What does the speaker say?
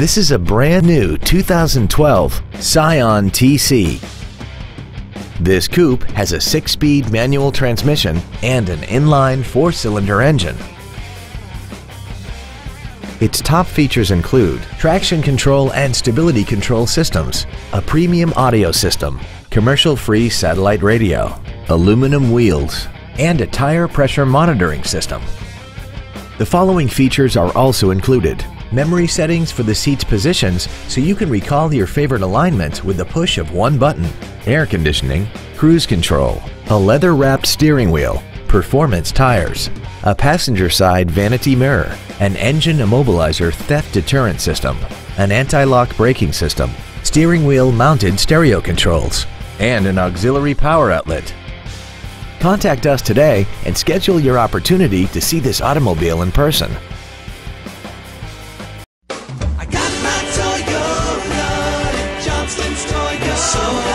This is a brand new 2012 Scion TC. This coupe has a six-speed manual transmission and an inline four-cylinder engine. Its top features include traction control and stability control systems, a premium audio system, commercial-free satellite radio, aluminum wheels, and a tire pressure monitoring system. The following features are also included. Memory settings for the seat's positions so you can recall your favorite alignments with the push of one button. Air conditioning, cruise control, a leather-wrapped steering wheel, performance tires, a passenger side vanity mirror, an engine immobilizer theft deterrent system, an anti-lock braking system, steering wheel mounted stereo controls, and an auxiliary power outlet. Contact us today and schedule your opportunity to see this automobile in person. so